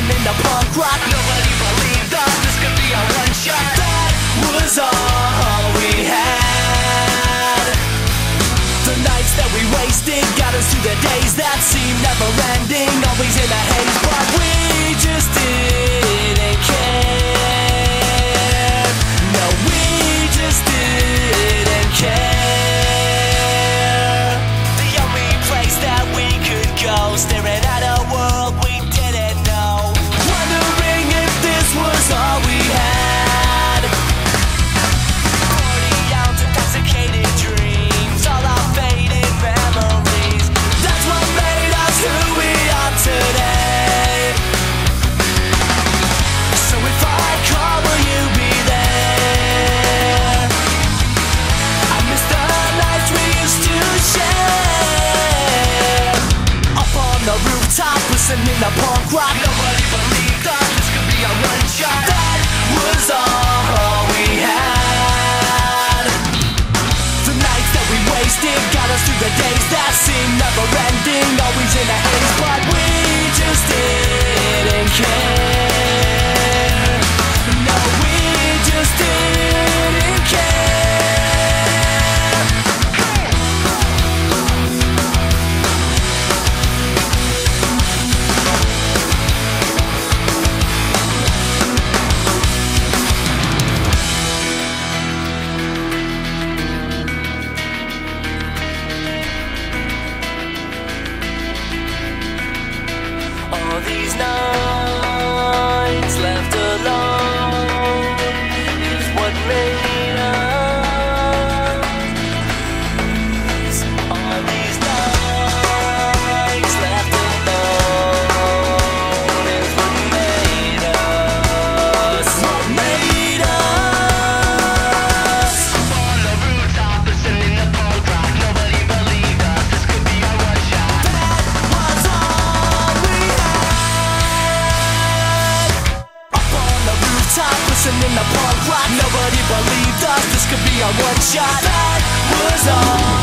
listening to punk rock. Nobody believed us, this could be a one shot That was all we had. The nights that we wasted got us through the days that seemed dancing in the punk rock. Nobody believed us, this could be a one shot That was all. these nights left alone. shot that was on.